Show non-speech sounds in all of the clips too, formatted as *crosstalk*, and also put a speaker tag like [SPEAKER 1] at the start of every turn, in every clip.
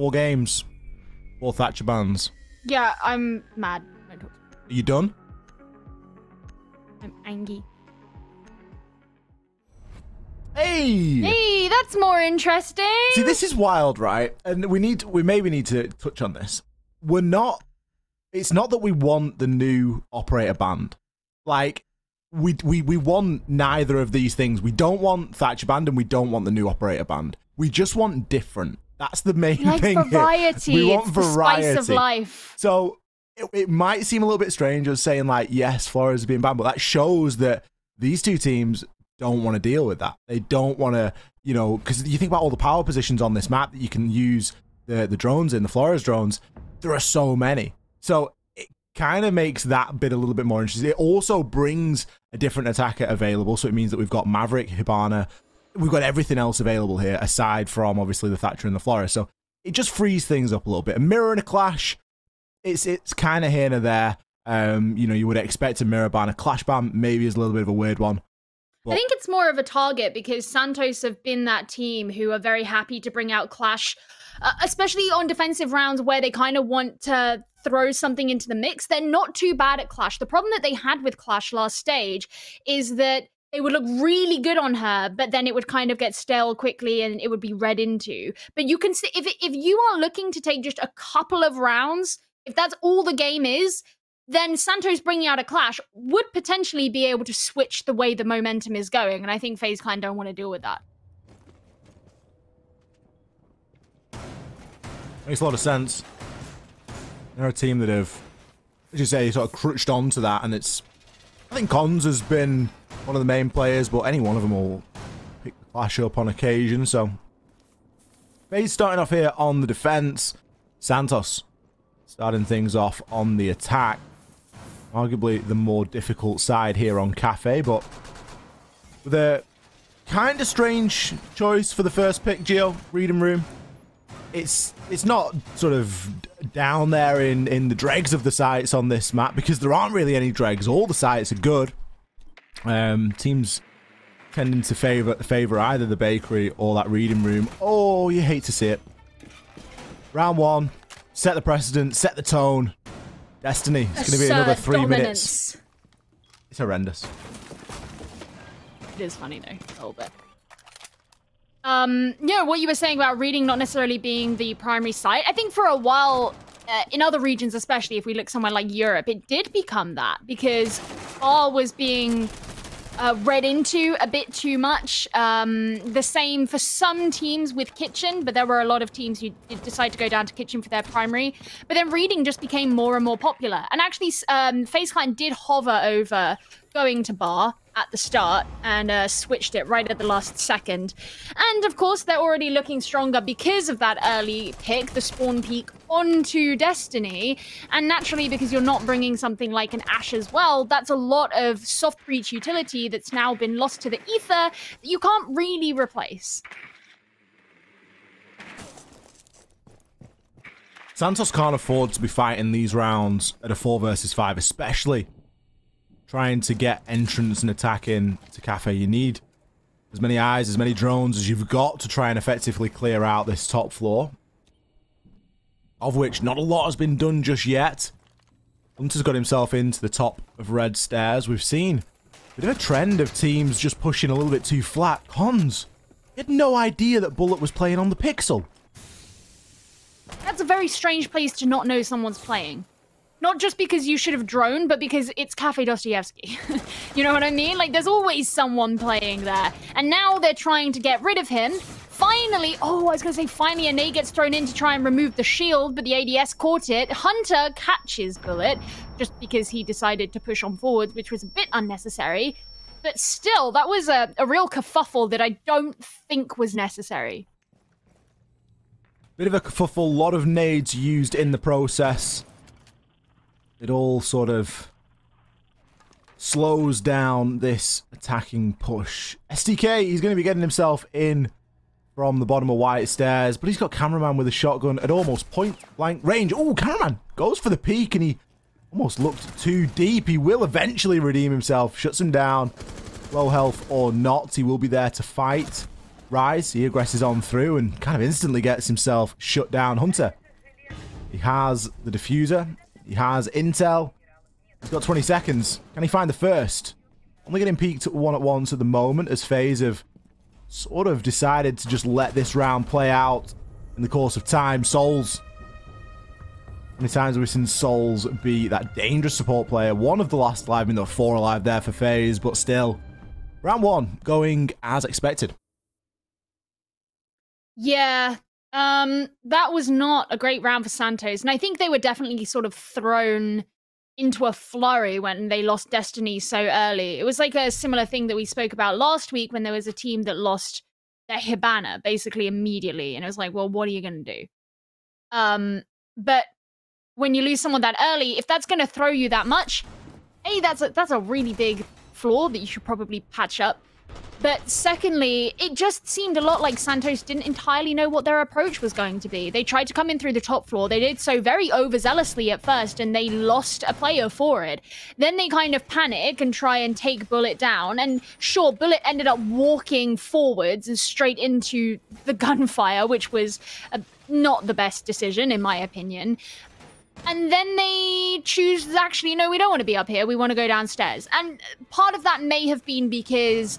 [SPEAKER 1] Four games. Four Thatcher bands.
[SPEAKER 2] Yeah, I'm mad. Don't talk to me.
[SPEAKER 1] Are you done?
[SPEAKER 2] I'm angry.
[SPEAKER 1] Hey!
[SPEAKER 2] Hey, that's more interesting.
[SPEAKER 1] See, this is wild, right? And we need, we maybe need to touch on this. We're not. It's not that we want the new operator band. Like, we we we want neither of these things. We don't want Thatcher band, and we don't want the new operator band. We just want different. That's the main
[SPEAKER 2] like
[SPEAKER 1] thing. here.
[SPEAKER 2] variety.
[SPEAKER 1] We want
[SPEAKER 2] it's
[SPEAKER 1] variety.
[SPEAKER 2] the spice of life.
[SPEAKER 1] So it, it might seem a little bit strange us saying like, yes, Flores is being banned, but that shows that these two teams don't want to deal with that. They don't want to, you know, because you think about all the power positions on this map that you can use the the drones in the Flores drones. There are so many, so it kind of makes that bit a little bit more interesting. It also brings a different attacker available, so it means that we've got Maverick, Hibana, we've got everything else available here aside from obviously the Thatcher and the Flores. So it just frees things up a little bit. A mirror and a clash, it's it's kind of here and there. Um, you know, you would expect a mirror ban, a clash ban maybe is a little bit of a weird one.
[SPEAKER 2] I think it's more of a target because Santos have been that team who are very happy to bring out Clash, uh, especially on defensive rounds where they kind of want to throw something into the mix. They're not too bad at Clash. The problem that they had with Clash last stage is that they would look really good on her, but then it would kind of get stale quickly and it would be read into. But you can see if if you are looking to take just a couple of rounds, if that's all the game is, then Santos bringing out a clash would potentially be able to switch the way the momentum is going, and I think FaZe Clan don't want to deal with that.
[SPEAKER 1] Makes a lot of sense. They're a team that have, as you say, sort of crutched onto that, and it's. I think Cons has been one of the main players, but any one of them will pick the clash up on occasion. So, FaZe starting off here on the defense. Santos starting things off on the attack. Arguably the more difficult side here on Kafe, but with a kind of strange choice for the first pick, Geo. Reading room it's it's not sort of down there in in the dregs of the sites on this map because there aren't really any dregs. All the sites are good. Um, teams tending to favor favor either the bakery or that reading room. Oh, you hate to see it. Round one, set the precedent, set the tone. Destiny. It's going to be another three minutes. It's horrendous.
[SPEAKER 2] It is funny though, a little bit. Um, yeah, what you were saying about reading not necessarily being the primary site. I think for a while, uh, in other regions, especially if we look somewhere like Europe, it did become that because R was being uh, read into a bit too much. Um, the same for some teams with Kitchen, but there were a lot of teams who did decide to go down to Kitchen for their primary. But then reading just became more and more popular. And actually, um, FaZe Clan did hover over going to bar at the start and uh, switched it right at the last second. And of course, they're already looking stronger because of that early pick, the spawn peek onto Destiny. And naturally, because you're not bringing something like an Ash as well, that's a lot of soft breach utility that's now been lost to the ether that you can't really replace.
[SPEAKER 1] Santos can't afford to be fighting these rounds at a 4 versus 5, especially trying to get entrance and attack in to Kafe. You need as many eyes, as many drones as you've got to try and effectively clear out this top floor. Of which not a lot has been done just yet. Hunter's got himself into the top of red stairs. We've seen a bit of a trend of teams just pushing a little bit too flat. Cons, had no idea that Bullet was playing on the Pixel.
[SPEAKER 2] That's a very strange place to not know someone's playing. Not just because you should have drone, but because it's Kafe Dostoyevsky. *laughs* you know what I mean? Like, there's always someone playing there. And now they're trying to get rid of him. Finally, oh, I was going to say finally, a nade gets thrown in to try and remove the shield, but the ADS caught it. Hunter catches Bullet just because he decided to push on forwards, which was a bit unnecessary. But still, that was a, a real kerfuffle that I don't think was necessary.
[SPEAKER 1] Bit of a kerfuffle, a lot of nades used in the process. It all sort of slows down this attacking push. STK, he's going to be getting himself in from the bottom of White Stairs, but he's got Cameraman with a shotgun at almost point blank range. Oh, Cameraman goes for the peek and he almost looked too deep. He will eventually redeem himself, shuts him down. Low health or not, he will be there to fight. Rise, he aggresses on through and kind of instantly gets himself shut down. Hunter, he has the defuser. He has intel. He's got 20 seconds. Can he find the first? Only getting peeked one at once at the moment as FaZe have sort of decided to just let this round play out in the course of time. Souls. How many times have we seen Souls be that dangerous support player? One of the last alive, I mean, there were four alive there for FaZe, but still. Round one going as expected.
[SPEAKER 2] Yeah, um, that was not a great round for Santos, and I think they were definitely sort of thrown into a flurry when they lost Destiny so early. It was like a similar thing that we spoke about last week when there was a team that lost their Hibana basically immediately, and it was like, well, what are you going to do? Um, but when you lose someone that early, if that's going to throw you that much, hey, that's a, that's a really big flaw that you should probably patch up. But secondly, it just seemed a lot like Santos didn't entirely know what their approach was going to be. They tried to come in through the top floor. They did so very overzealously at first, and they lost a player for it. Then they kind of panic and try and take Bullet down. And sure, Bullet ended up walking forwards and straight into the gunfire, which was a, not the best decision, in my opinion. And then they choose, actually, no, we don't want to be up here. We want to go downstairs. And part of that may have been because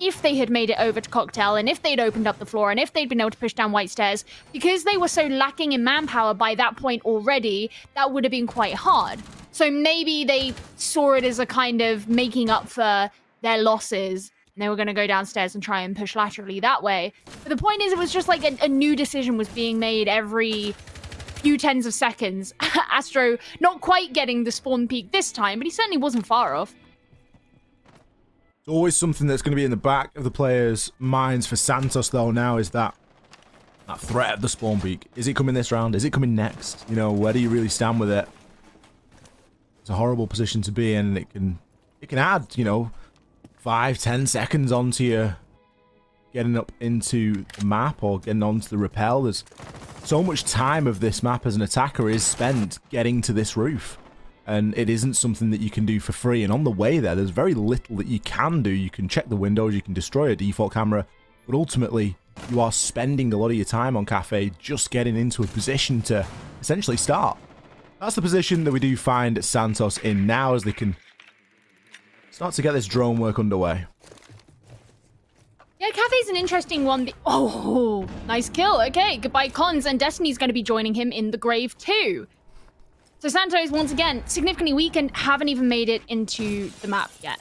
[SPEAKER 2] if they had made it over to Cocktail and if they'd opened up the floor and if they'd been able to push down White Stairs, because they were so lacking in manpower by that point already, that would have been quite hard. So maybe they saw it as a kind of making up for their losses and they were going to go downstairs and try and push laterally that way. But the point is, it was just like a, a new decision was being made every few tens of seconds. *laughs* Astro not quite getting the spawn peek this time, but he certainly wasn't far off.
[SPEAKER 1] It's always something that's going to be in the back of the players' minds for Santos, though, now is that that threat of the spawn peek. Is it coming this round? Is it coming next? You know, where do you really stand with it? It's a horrible position to be in, and it can it can add, you know, five, ten seconds onto your getting up into the map or getting onto the rappel. There's so much time of this map as an attacker is spent getting to this roof and it isn't something that you can do for free. And on the way there, there's very little that you can do. You can check the windows, you can destroy a default camera, but ultimately, you are spending a lot of your time on Kafe just getting into a position to essentially start. That's the position that we do find Santos in now as they can start to get this drone work underway.
[SPEAKER 2] Yeah, Kafe's an interesting one. Oh, nice kill. Okay, goodbye cons, and Destiny's going to be joining him in the grave too. So Santos, once again, significantly weakened, haven't even made it into the map yet.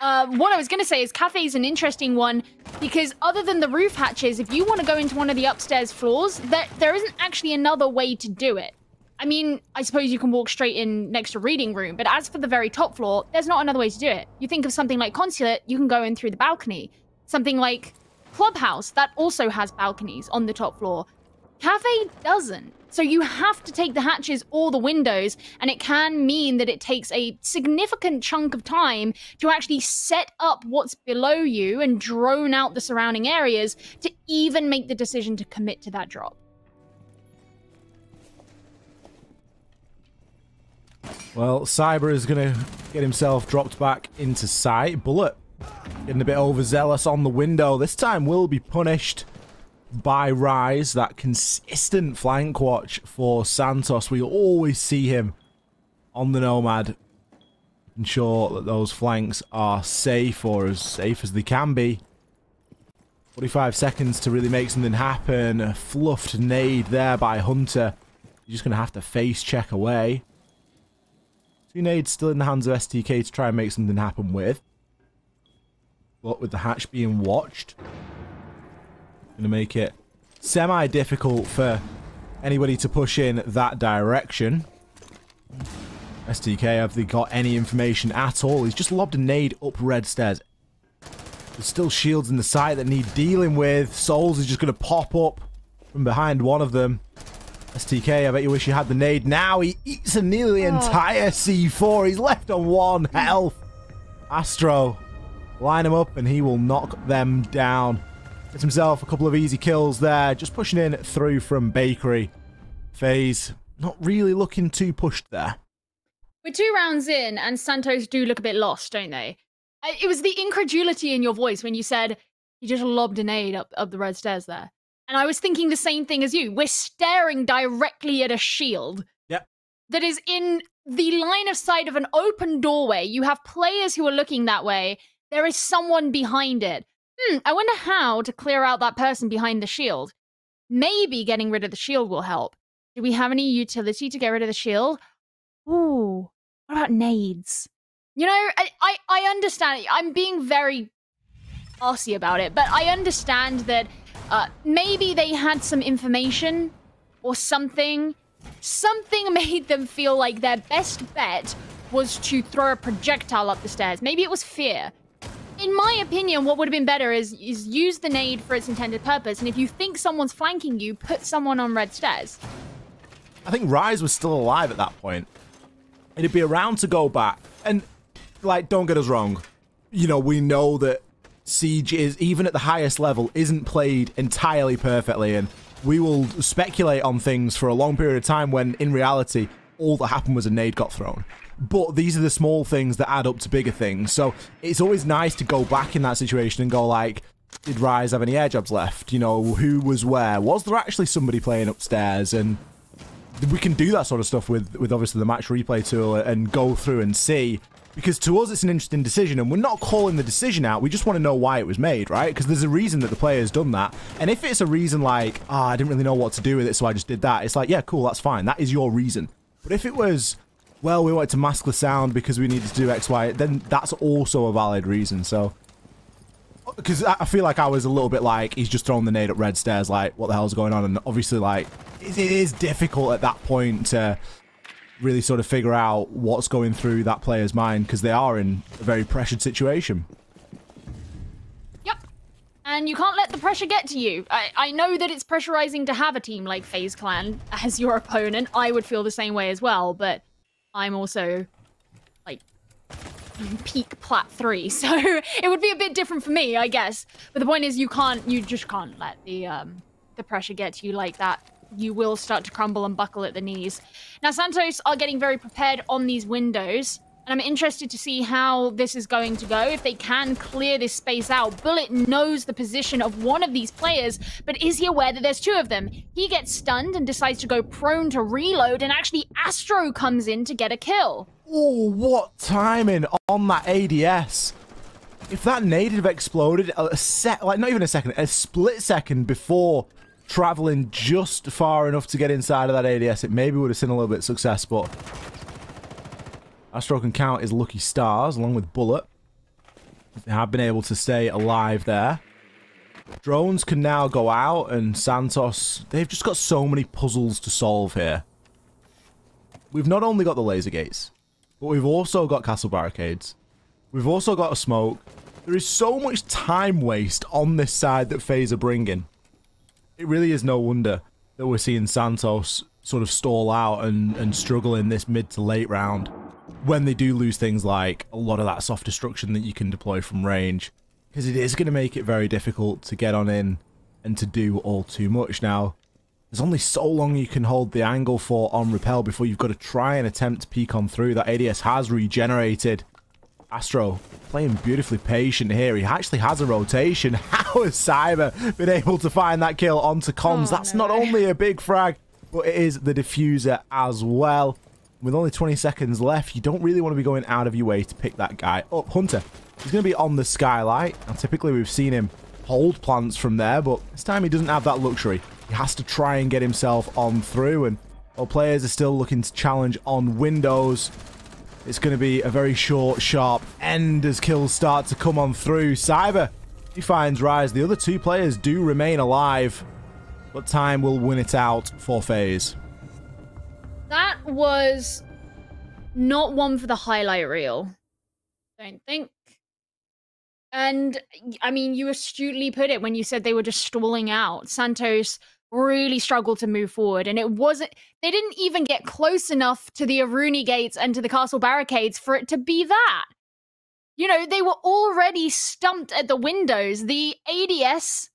[SPEAKER 2] Uh, what I was going to say is is an interesting one because other than the roof hatches, if you want to go into one of the upstairs floors, there, there isn't actually another way to do it. I mean, I suppose you can walk straight in next to reading room, but as for the very top floor, there's not another way to do it. You think of something like consulate, you can go in through the balcony. Something like clubhouse, that also has balconies on the top floor. Kafe doesn't. So you have to take the hatches or the windows, and it can mean that it takes a significant chunk of time to actually set up what's below you and drone out the surrounding areas to even make the decision to commit to that drop.
[SPEAKER 1] Well, Cyber is going to get himself dropped back into sight. Bullet getting a bit overzealous on the window. This time will be punished by Rise, that consistent flank watch for Santos. We always see him on the Nomad. Ensure that those flanks are safe or as safe as they can be. 45 seconds to really make something happen. A fluffed nade there by Hunter. You're just going to have to face check away. Two nades still in the hands of STK to try and make something happen with. But with the hatch being watched, Going to make it semi-difficult for anybody to push in that direction. STK, have they got any information at all? He's just lobbed a nade up red stairs. There's still shields in the site that need dealing with. Souls is just going to pop up from behind one of them. STK, I bet you wish you had the nade. Now he eats a nearly oh. entire C4. He's left on one health. Astro, line him up and he will knock them down. Gets himself a couple of easy kills there. Just pushing in through from Bakery. FaZe not really looking too pushed there.
[SPEAKER 2] We're two rounds in, and Santos do look a bit lost, don't they? It was the incredulity in your voice when you said, he just lobbed an aid up, up the red stairs there. And I was thinking the same thing as you. We're staring directly at a shield.
[SPEAKER 1] Yep.
[SPEAKER 2] That is in the line of sight of an open doorway. You have players who are looking that way. There is someone behind it. Hmm, I wonder how to clear out that person behind the shield. Maybe getting rid of the shield will help. Do we have any utility to get rid of the shield? Ooh, what about nades? You know, I, I, I understand. I'm being very arsy about it, but I understand that uh, maybe they had some information or something. Something *laughs* made them feel like their best bet was to throw a projectile up the stairs. Maybe it was fear. In my opinion, what would have been better is, is use the nade for its intended purpose. And if you think someone's flanking you, put someone on red stairs.
[SPEAKER 1] I think Rise was still alive at that point. It'd be around to go back. And, like, don't get us wrong. You know, we know that Siege is, even at the highest level, isn't played entirely perfectly. And we will speculate on things for a long period of time when, in reality, all that happened was a nade got thrown. But these are the small things that add up to bigger things. So it's always nice to go back in that situation and go like, did Rise have any Airjabs left? You know, who was where? Was there actually somebody playing upstairs? And we can do that sort of stuff with, with obviously the match replay tool and go through and see. Because to us, it's an interesting decision, and we're not calling the decision out. We just want to know why it was made, right? Because there's a reason that the player's done that. And if it's a reason like, ah, oh, I didn't really know what to do with it, so I just did that, it's like, yeah, cool, that's fine. That is your reason. But if it was, well, we wanted to mask the sound because we needed to do X, Y, then that's also a valid reason. So, because I feel like I was a little bit like, he's just throwing the nade up red stairs, like, what the hell's going on? And obviously, like, it is difficult at that point to really sort of figure out what's going through that player's mind because they are in a very pressured situation.
[SPEAKER 2] Yep. And you can't let the pressure get to you. I, I know that it's pressurizing to have a team like FaZe Clan as your opponent. I would feel the same way as well, but I'm also like peak plat 3 *laughs* so it would be a bit different for me i guess but the point is you can't you just can't let the um the pressure get to you like that you will start to crumble and buckle at the knees. Now, Santos are getting very prepared on these windows. And I'm interested to see how this is going to go, if they can clear this space out. Bullet knows the position of one of these players, but is he aware that there's two of them? He gets stunned and decides to go prone to reload, and actually Astro comes in to get a kill.
[SPEAKER 1] Oh, what timing on that ADS. If that nade had exploded a sec, like not even a second, a split second before traveling just far enough to get inside of that ADS, it maybe would have seen a little bit of success, but Astro and count is lucky stars along with Bullet. They have been able to stay alive there. Drones can now go out and Santos, they've just got so many puzzles to solve here. We've not only got the laser gates, but we've also got castle barricades. We've also got a smoke. There is so much time waste on this side that FaZe are bringing it really is no wonder that we're seeing Santos sort of stall out and, and struggle in this mid to late round when they do lose things like a lot of that soft destruction that you can deploy from range. Because it is going to make it very difficult to get on in and to do all too much. Now, there's only so long you can hold the angle for on rappel before you've got to try and attempt to peek on through. That ADS has regenerated. Astro playing beautifully patient here. He actually has a rotation. *laughs* How has Cyber been able to find that kill onto comms? Oh, That's no. not only a big frag, but it is the defuser as well. With only 20 seconds left, you don't really want to be going out of your way to pick that guy up. Hunter, he's going to be on the skylight. And typically we've seen him hold plants from there, but this time he doesn't have that luxury. He has to try and get himself on through, and while players are still looking to challenge on windows, it's going to be a very short, sharp end as kills start to come on through. Cyber, he finds Rise. The other two players do remain alive, but time will win it out for FaZe.
[SPEAKER 2] That was not one for the highlight reel. Don't think. And I mean, you astutely put it when you said they were just stalling out. Santos really struggled to move forward. And it wasn't, they didn't even get close enough to the Aruni gates and to the castle barricades for it to be that. You know, they were already stumped at the windows. The ADS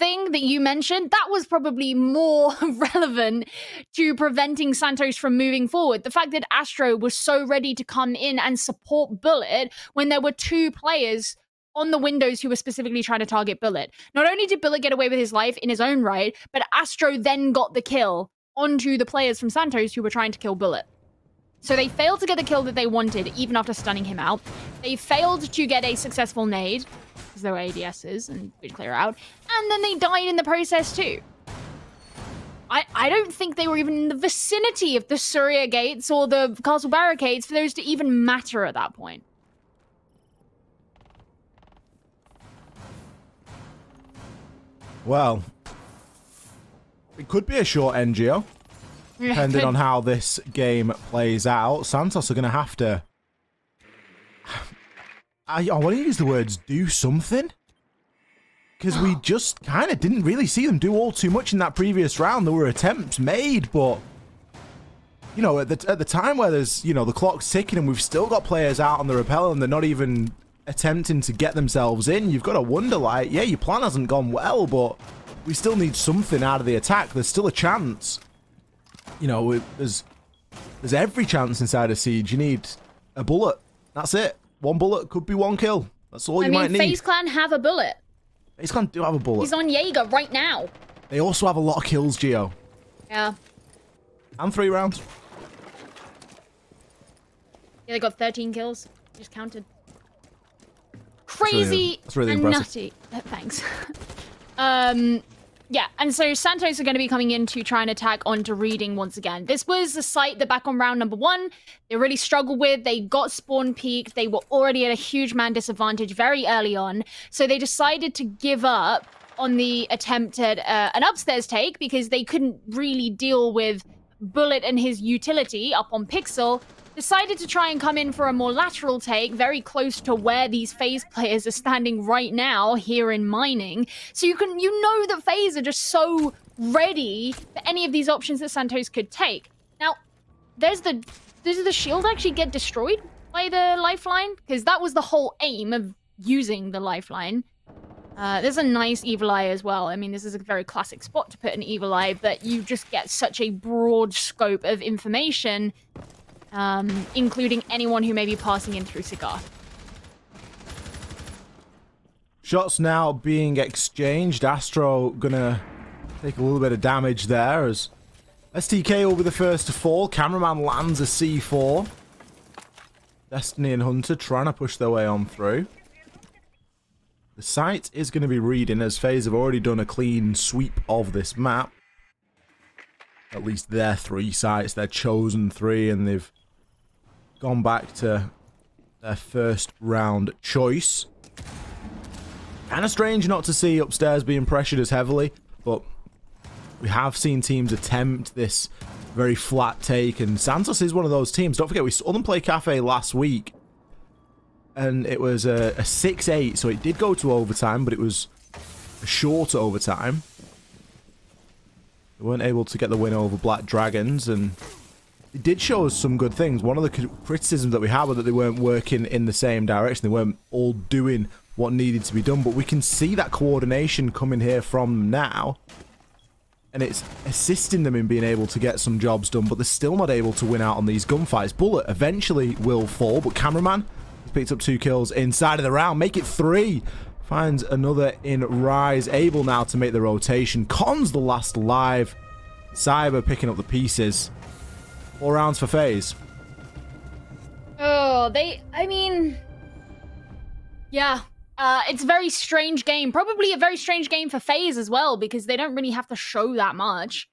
[SPEAKER 2] thing that you mentioned, that was probably more *laughs* relevant to preventing Santos from moving forward. The fact that Astro was so ready to come in and support Bullet when there were two players on the windows who were specifically trying to target Bullet. Not only did Bullet get away with his life in his own right, but Astro then got the kill onto the players from Santos who were trying to kill Bullet. So they failed to get the kill that they wanted, even after stunning him out. They failed to get a successful nade, because there were ADSs and we'd clear out. And then they died in the process too. I, I don't think they were even in the vicinity of the Surya gates or the castle barricades for those to even matter at that point.
[SPEAKER 1] Well, it could be a short NGO, *laughs* depending on how this game plays out. Santos are going to have to. I, I want to use the words do something. Because we *gasps* just kind of didn't really see them do all too much in that previous round. There were attempts made, but. You know, at the, at the time where there's, you know, the clock's ticking and we've still got players out on the rappel and they're not even attempting to get themselves in, you've got to wonder, like, yeah, your plan hasn't gone well, but we still need something out of the attack. There's still a chance. You know, there's there's every chance inside a siege. You need a bullet. That's it. One bullet could be one kill. That's all
[SPEAKER 2] I
[SPEAKER 1] you
[SPEAKER 2] mean,
[SPEAKER 1] might need.
[SPEAKER 2] FaZe Clan have a bullet.
[SPEAKER 1] FaZe Clan do have a bullet.
[SPEAKER 2] He's on Jaeger right now.
[SPEAKER 1] They also have a lot of kills, Geo.
[SPEAKER 2] Yeah.
[SPEAKER 1] And three rounds.
[SPEAKER 2] Yeah, they got 13 kills. Just counted. Crazy
[SPEAKER 1] that's really
[SPEAKER 2] and
[SPEAKER 1] impressive.
[SPEAKER 2] nutty. *laughs* Thanks. *laughs* um, yeah, and so Santos are going to be coming in to try and attack onto Reading once again. This was a site that back on round number one, they really struggled with. They got spawn peeked. They were already at a huge man disadvantage very early on. So they decided to give up on the attempt at uh, an upstairs take because they couldn't really deal with Bullet and his utility up on Pixel. Decided to try and come in for a more lateral take, very close to where these FaZe players are standing right now here in mining. So you can you know that FaZe are just so ready for any of these options that Santos could take. Now, there's the does the shield actually get destroyed by the lifeline? Because that was the whole aim of using the lifeline. Uh, there's a nice evil eye as well. I mean, this is a very classic spot to put an evil eye, but you just get such a broad scope of information, um, including anyone who may be passing in through cigar.
[SPEAKER 1] Shots now being exchanged. Astro gonna take a little bit of damage there as STK will be the first to fall. Cameraman lands a C4. Destiny and Hunter trying to push their way on through. The site is going to be reading as FaZe have already done a clean sweep of this map. At least their three sites, their chosen three, and they've gone back to their first round choice. Kind of strange not to see upstairs being pressured as heavily, but we have seen teams attempt this very flat take, and Santos is one of those teams. Don't forget, we saw them play Kafe last week, and it was a, a 6-8, so it did go to overtime, but it was a short overtime. They weren't able to get the win over Black Dragons, and it did show us some good things. One of the criticisms that we had was that they weren't working in the same direction. They weren't all doing what needed to be done, but we can see that coordination coming here from now. And it's assisting them in being able to get some jobs done, but they're still not able to win out on these gunfights. Bullet eventually will fall, but Cameraman has picked up two kills inside of the round. Make it three. Finds another in Rise. Able now to make the rotation. Con's the last live. Cyber picking up the pieces. Four rounds for FaZe.
[SPEAKER 2] Oh, they. I mean. Yeah. Uh, it's a very strange game. Probably a very strange game for FaZe as well, because they don't really have to show that much.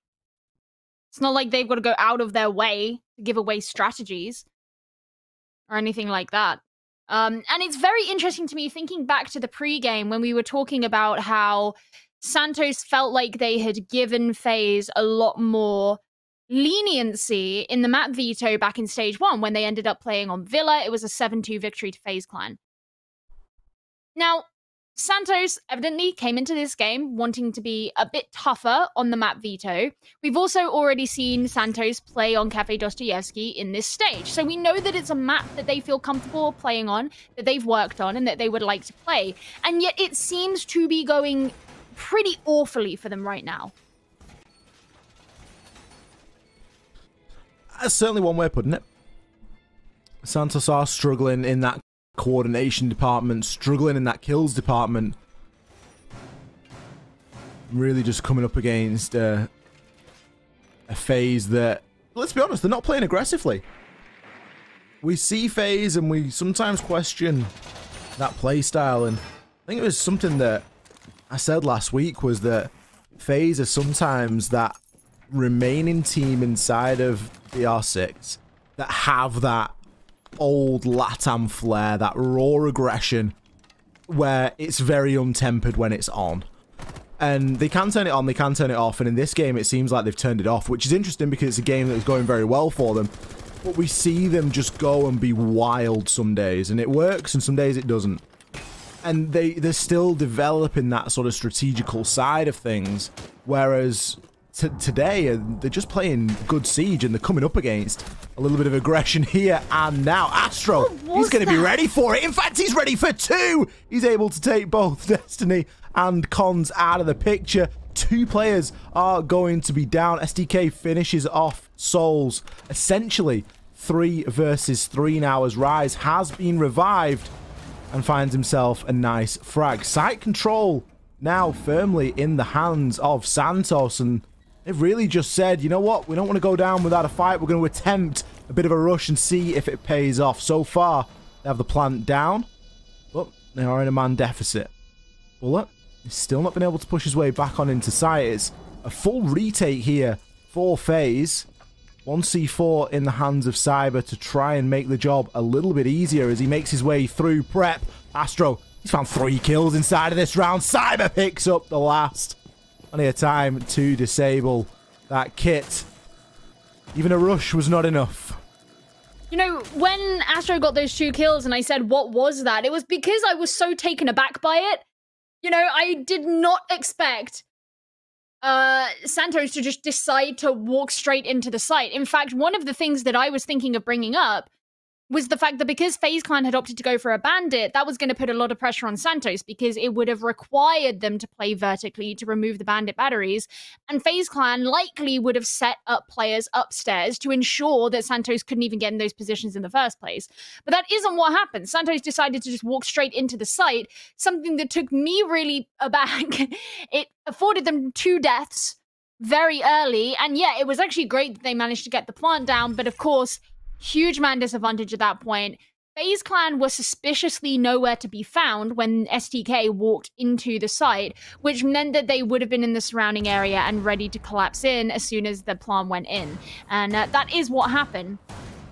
[SPEAKER 2] It's not like they've got to go out of their way to give away strategies or anything like that. Um, and it's very interesting to me thinking back to the pregame when we were talking about how Santos felt like they had given FaZe a lot more leniency in the map veto back in stage one when they ended up playing on Villa. It was a 7 2 victory to FaZe Clan. Now, Santos evidently came into this game wanting to be a bit tougher on the map veto. We've also already seen Santos play on Kafe Dostoyevsky in this stage. So we know that it's a map that they feel comfortable playing on, that they've worked on, and that they would like to play. And yet it seems to be going pretty awfully for them right now.
[SPEAKER 1] That's certainly one way of putting it. Santos are struggling in that coordination department, struggling in that kills department. Really just coming up against uh, a FaZe that, let's be honest, they're not playing aggressively. We see FaZe and we sometimes question that play style, and I think it was something that I said last week was that FaZe is sometimes that remaining team inside of the R6 that have that old Latam flair, that raw aggression, where it's very untempered when it's on. And they can turn it on, they can turn it off, and in this game it seems like they've turned it off, which is interesting because it's a game that's going very well for them. But we see them just go and be wild some days, and it works, and some days it doesn't. And they, they're still developing that sort of strategical side of things, whereas today uh, they're just playing good siege and they're coming up against a little bit of aggression *laughs* here and now. Astro he's going to be ready for it. In fact he's ready for two. He's able to take both *laughs* destiny and cons out of the picture. Two players are going to be down. STK finishes off souls. Essentially three versus three now as rise has been revived and finds himself a nice frag. Site control now firmly in the hands of santos and They've really just said, you know what, we don't want to go down without a fight. We're going to attempt a bit of a rush and see if it pays off. So far, they have the plant down, but they are in a man deficit. Bullet has still not been able to push his way back on into sight. It's a full retake here four FaZe. 1c4 in the hands of Cyber to try and make the job a little bit easier as he makes his way through prep. Astro, he's found three kills inside of this round. Cyber picks up the last. Plenty of time to disable that kit. Even a rush was not enough.
[SPEAKER 2] You know, when Astro got those two kills and I said, what was that? It was because I was so taken aback by it. You know, I did not expect uh, Santos to just decide to walk straight into the site. In fact, one of the things that I was thinking of bringing up was the fact that because FaZe Clan had opted to go for a bandit, that was going to put a lot of pressure on Santos because it would have required them to play vertically to remove the bandit batteries. And FaZe Clan likely would have set up players upstairs to ensure that Santos couldn't even get in those positions in the first place. But that isn't what happened. Santos decided to just walk straight into the site, something that took me really aback. *laughs* it afforded them two deaths very early. And yeah, it was actually great that they managed to get the plant down. But of course, Huge man disadvantage at that point. FaZe Clan was suspiciously nowhere to be found when STK walked into the site, which meant that they would have been in the surrounding area and ready to collapse in as soon as the plan went in. And uh, that is what happened.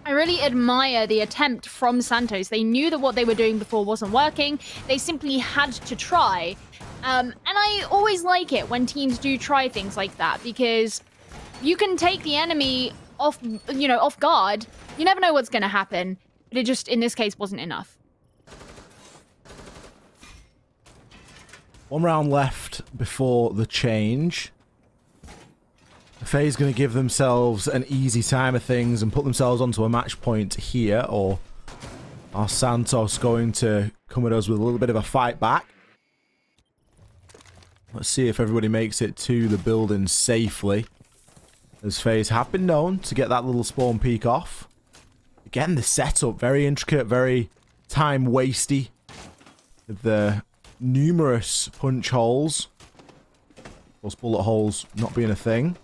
[SPEAKER 2] I really admire the attempt from Santos. They knew that what they were doing before wasn't working. They simply had to try. Um, and I always like it when teams do try things like that because you can take the enemy off, you know, off guard. You never know what's going to happen. But it just, in this case, wasn't enough.
[SPEAKER 1] One round left before the change. FaZe going to give themselves an easy time of things and put themselves onto a match point here, or are Santos going to come at us with a little bit of a fight back? Let's see if everybody makes it to the building safely. As FaZe have been known to get that little spawn peek off. Again, the setup, very intricate, very time-wasty. The numerous punch holes. Of course, bullet holes not being a thing.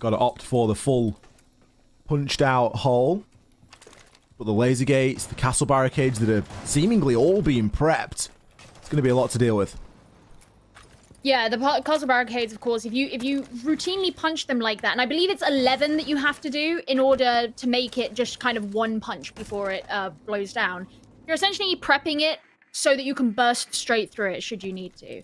[SPEAKER 1] Got to opt for the full punched out hole. But the laser gates, the castle barricades that are seemingly all being prepped. It's going to be a lot to deal with.
[SPEAKER 2] Yeah, the castle barricades, of course, if you if you routinely punch them like that, and I believe it's 11 that you have to do in order to make it just kind of one punch before it uh, blows down, you're essentially prepping it so that you can burst straight through it should you need to.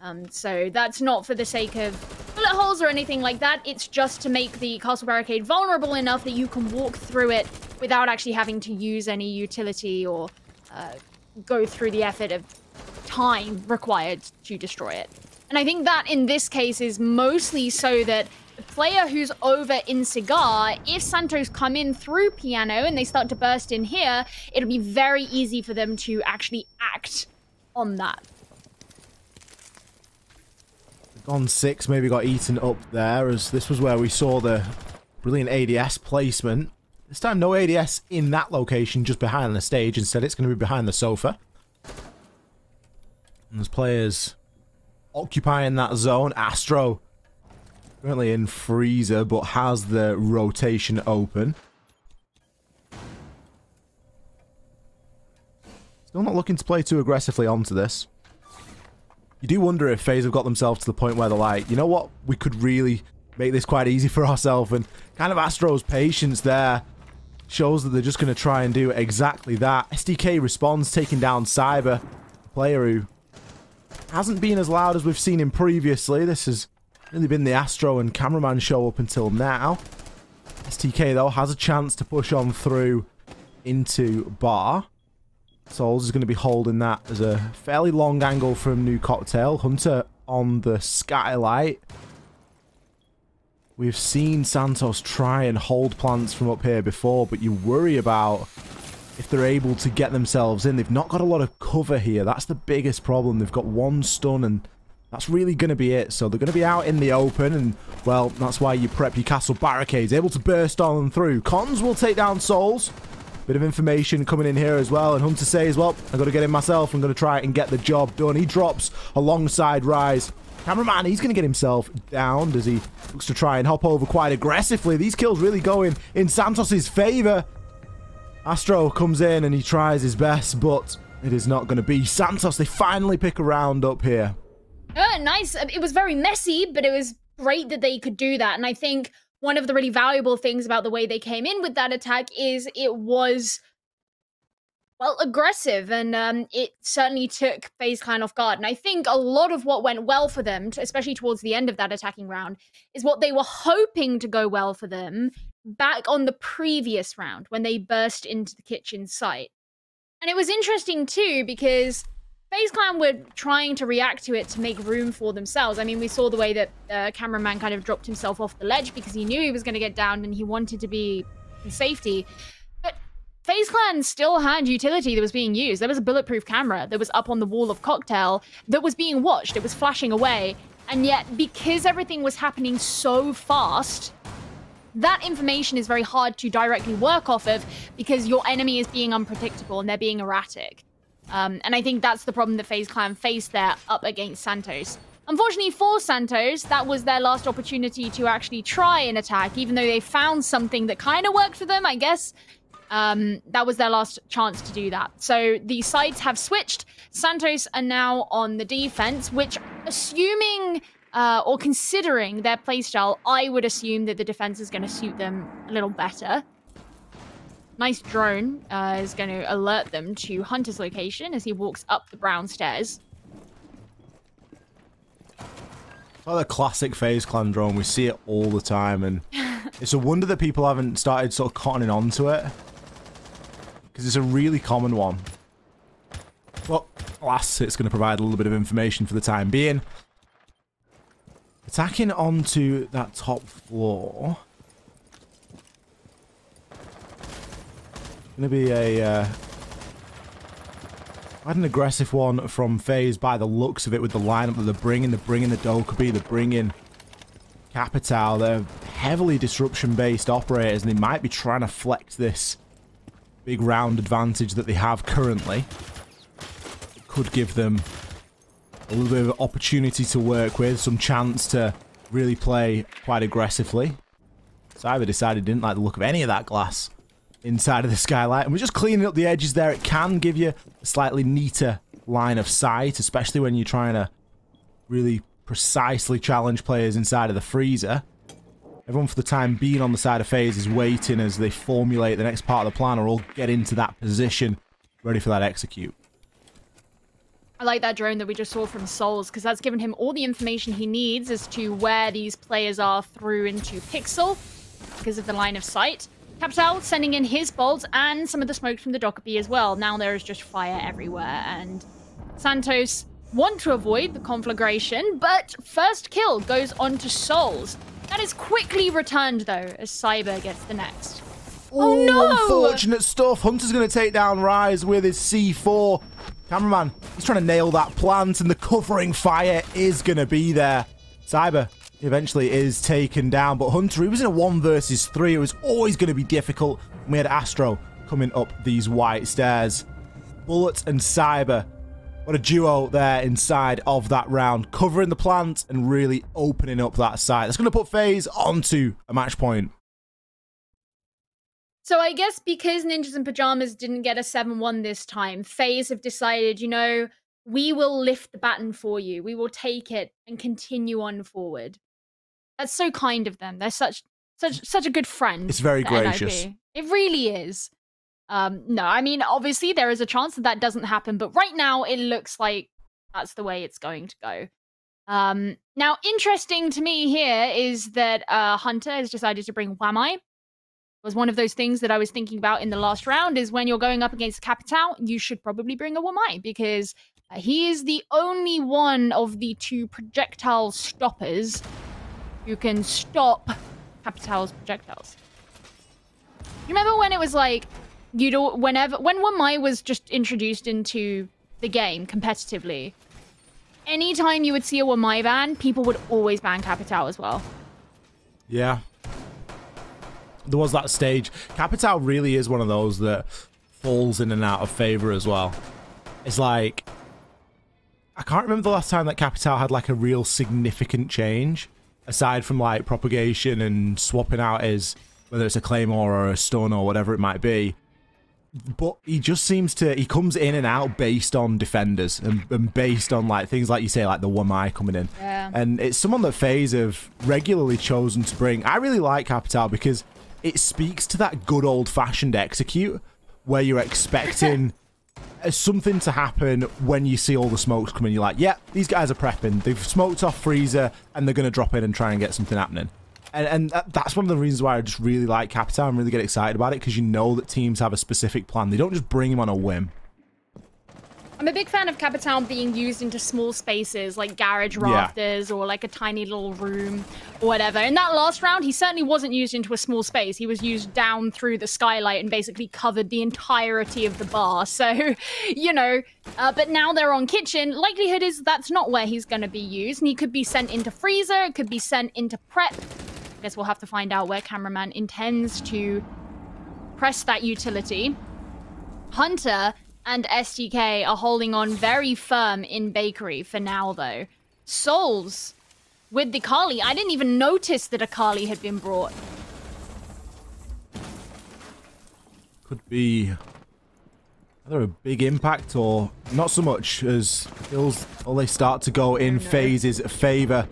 [SPEAKER 2] Um, so that's not for the sake of bullet holes or anything like that. It's just to make the castle barricade vulnerable enough that you can walk through it without actually having to use any utility or uh, go through the effort of time required to destroy it. And I think that in this case is mostly so that the player who's over in Cigar, if Santos come in through Piano and they start to burst in here, it'll be very easy for them to actually act on that.
[SPEAKER 1] Gonne-6 maybe got eaten up there as this was where we saw the brilliant ADS placement. This time, no ADS in that location, just behind the stage. Instead, it's going to be behind the sofa. And there's players occupying that zone. Astro currently in freezer, but has the rotation open. Still not looking to play too aggressively onto this. You do wonder if FaZe have got themselves to the point where they're like, you know what, we could really make this quite easy for *laughs* ourselves. And kind of Astro's patience there shows that they're just going to try and do exactly that. STK responds, taking down Cyber, player who hasn't been as loud as we've seen him previously. This has really been the Astro and cameraman show up until now. STK, though, has a chance to push on through into Bar. Souls is going to be holding that as a fairly long angle from New Cocktail. Hunter on the skylight. We've seen Santos try and hold plants from up here before, but you worry about if they're able to get themselves in. They've not got a lot of cover here. That's the biggest problem. They've got one stun and that's really going to be it. So they're going to be out in the open and, well, that's why you prep your castle barricades. Able to burst on through. Cons will take down Souls. Bit of information coming in here as well. And Hunter says, well, I've got to get in myself. I'm going to try and get the job done. He drops alongside Rise. Cameraman, he's going to get himself downed as he looks to try and hop over quite aggressively. These kills really going in Santos's favor. Astro comes in and he tries his best, but it is not going to be. Santos, they finally pick a round up here.
[SPEAKER 2] Uh, nice. It was very messy, but it was great that they could do that. And I think one of the really valuable things about the way they came in with that attack is it was well aggressive and um, it certainly took FaZe Clan off guard and i think a lot of what went well for them especially towards the end of that attacking round is what they were hoping to go well for them back on the previous round when they burst into the kitchen site. And it was interesting too because FaZe Clan were trying to react to it to make room for themselves. I mean, we saw the way that uh, cameraman kind of dropped himself off the ledge because he knew he was going to get down and he wanted to be in safety. But FaZe Clan still had utility that was being used. There was a bulletproof camera that was up on the wall of Cocktail that was being watched. It was flashing away. And yet, because everything was happening so fast, that information is very hard to directly work off of because your enemy is being unpredictable and they're being erratic. Um, and I think that's the problem that FaZe Clan faced there up against Santos. Unfortunately for Santos, that was their last opportunity to actually try an attack, even though they found something that kind of worked for them, I guess. Um, that was their last chance to do that. So the sides have switched. Santos are now on the defense, which, assuming uh, or considering their playstyle, I would assume that the defense is going to suit them a little better. Nice drone uh, is going to alert them to Hunter's location as he walks up the brown stairs.
[SPEAKER 1] Like the classic FaZe Clan drone, we see it all the time, and *laughs* it's a wonder that people haven't started sort of cottoning onto it. Because it's a really common one. Well, alas, it's going to provide a little bit of information for the time being. Attacking onto that top floor. Gonna be a uh, quite an aggressive one from FaZe by the looks of it with the lineup that they're bringing. They're bringing the Dokkaebi, they're bringing Capitão. They're heavily disruption-based operators, and they might be trying to flex this big round advantage that they have currently. It could give them a little bit of opportunity to work with, some chance to really play quite aggressively. So either decided didn't like the look of any of that glass inside of the skylight. And we're just cleaning up the edges there. It can give you a slightly neater line of sight, especially when you're trying to really precisely challenge players inside of the freezer. Everyone for the time being on the side of FaZe is waiting as they formulate the next part of the plan or all get into that position ready for that execute.
[SPEAKER 2] I like that drone that we just saw from Souls because that's given him all the information he needs as to where these players are through into Pixel because of the line of sight. Capitão sending in his bolts and some of the smoke from the Dokkaebi as well. Now there is just fire everywhere and Santos want to avoid the conflagration, but first kill goes on to Souls. That is quickly returned though as Cyber gets the next.
[SPEAKER 1] Oh, oh no! Unfortunate stuff. Hunter's going to take down Rise with his C4. Cameraman, he's trying to nail that plant, and the covering fire is going to be there. Cyber eventually is taken down. But Hunter, he was in a one versus three. It was always going to be difficult. We had Astro coming up these white stairs. Bullet and Cyber. What a duo there inside of that round, covering the plant and really opening up that side. That's going to put FaZe onto a match point.
[SPEAKER 2] So I guess because Ninjas in Pajamas didn't get a 7-1 this time, FaZe have decided, you know, we will lift the baton for you. We will take it and continue on forward. That's so kind of them. They're such such such a good friend.
[SPEAKER 1] It's very gracious.
[SPEAKER 2] NIP. It really is. Um, no, I mean, obviously there is a chance that that doesn't happen, but right now it looks like that's the way it's going to go. Um, now, interesting to me here is that uh, Hunter has decided to bring Wamai. Was one of those things that I was thinking about in the last round is when you're going up against Capitão, you should probably bring a Wamai because he is the only one of the two projectile stoppers who can stop Capitão's projectiles. You remember when it was like you know whenever when Wamai was just introduced into the game competitively, anytime you would see a Wamai ban, people would always ban Capital as well.
[SPEAKER 1] Yeah. There was that stage. Capitão really is one of those that falls in and out of favor as well. It's like I can't remember the last time that Capitão had like a real significant change aside from like propagation and swapping out his whether it's a claymore or a stun or whatever it might be but he just seems to he comes in and out based on defenders and, and based on like things like you say like the Wamai coming in
[SPEAKER 2] Yeah.
[SPEAKER 1] and it's someone that FaZe have regularly chosen to bring i really like Capitão because it speaks to that good old-fashioned execute where you're expecting *laughs* something to happen when you see all the smokes coming you're like yeah these guys are prepping they've smoked off freezer and they're going to drop in and try and get something happening and, and that, that's one of the reasons why I just really like Capitão and really get excited about it because you know that teams have a specific plan. They don't just bring him on a whim.
[SPEAKER 2] I'm a big fan of Capitão being used into small spaces like garage
[SPEAKER 1] Yeah.
[SPEAKER 2] rafters or like a tiny little room or whatever. In that last round, he certainly wasn't used into a small space. He was used down through the skylight and basically covered the entirety of the bar. *laughs* So, you know, uh, but now they're on kitchen. Likelihood is that's not where he's going to be used. And he could be sent into freezer, it could be sent into prep. I guess we'll have to find out where cameraman intends to press that utility. Hunter and STK are holding on very firm in bakery for now, though. Souls with the Kali. I didn't even notice that a Kali had been brought.
[SPEAKER 1] Could be either a big impact or not so much as kills all they start to go in FaZe's favor.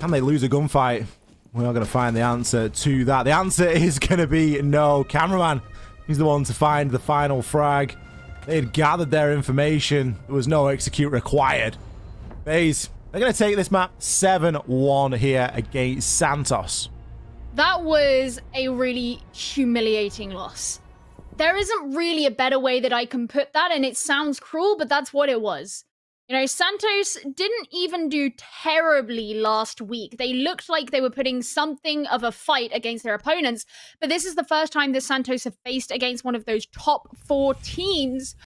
[SPEAKER 1] Can they lose a gunfight? We're not going to find the answer to that. The answer *laughs* is going to be no. Cameraman, he's the one to find the final frag. They had gathered their information. There was no execute required. FaZe, they're going to take this map 7-1 here against Santos.
[SPEAKER 2] That was a really humiliating loss. There isn't really a better way that I can put that, and it sounds cruel, but that's what it was. You know, Santos didn't even do terribly last week. They looked like they were putting something of a fight against their opponents, but this is the first time that Santos have faced against one of those top four teams